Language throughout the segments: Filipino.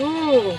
Ooh.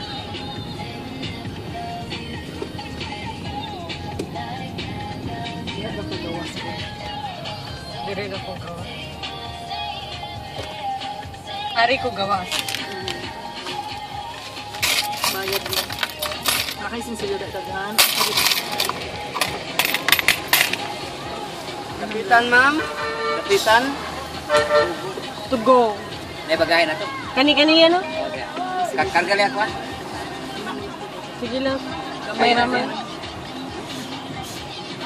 Dire na ko gawas. Ari ko gawas. Bayad mo. Nakaisin sila dagdagan. Kapitan, ma'am. Kapitan. To go. May bagahe na to. Kani-kani yan, no? Okay. Kakarga lihat ko, ah. Sige lang. Kameraman.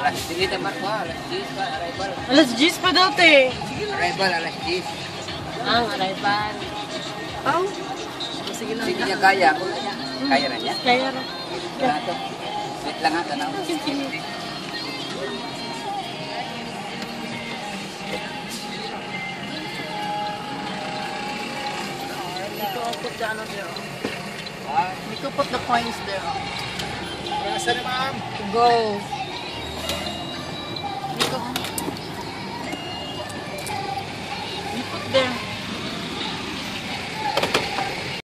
Alas, sige tamar ko, ah. alas 10 pa, arrival. Alas 10 pa daw, te. Arrival, alas 10. Ang arrival. Ang? Sige lang. Sige niya kaya, kung kaya. Na niya. Kaya na. Wait lang ha, tanaw. Dito ako put the ano there. Ah, Dito put the points there. Saan, ma'am? To go.